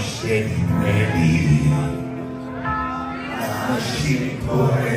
shit, baby. La shit, boy,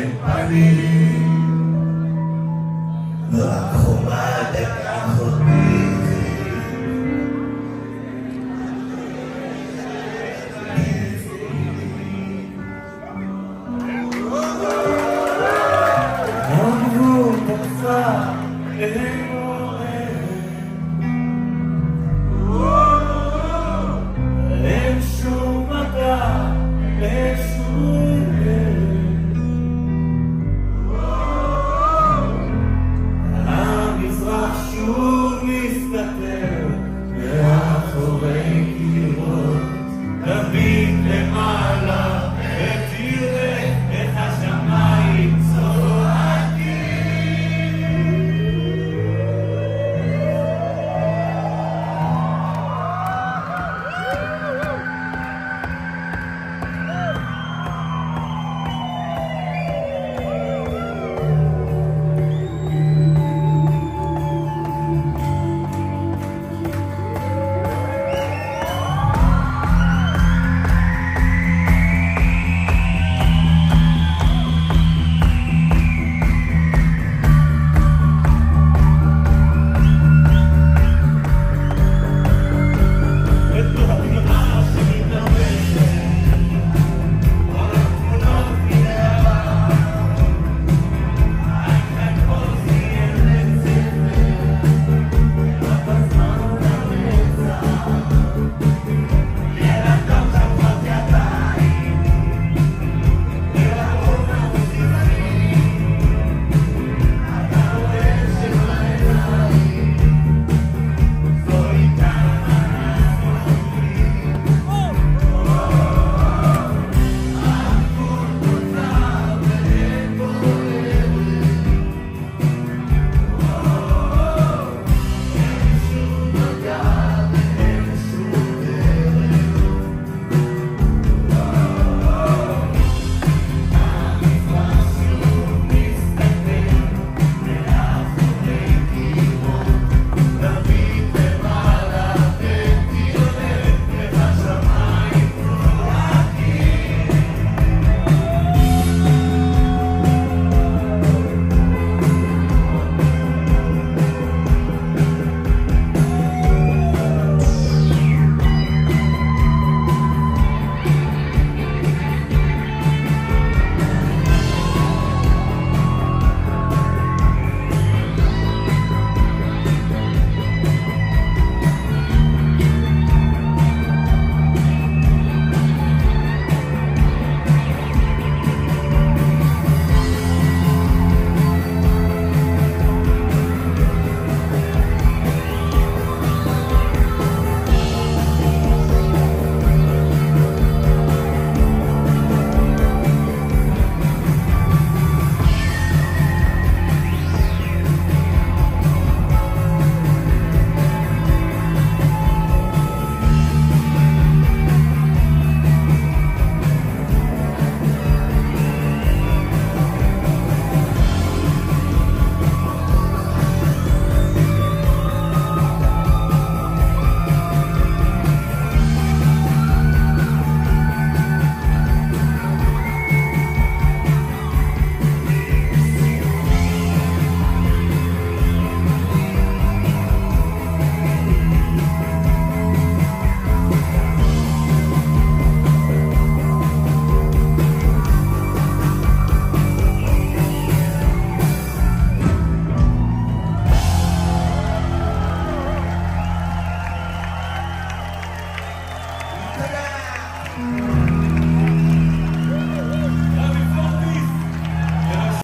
Bye.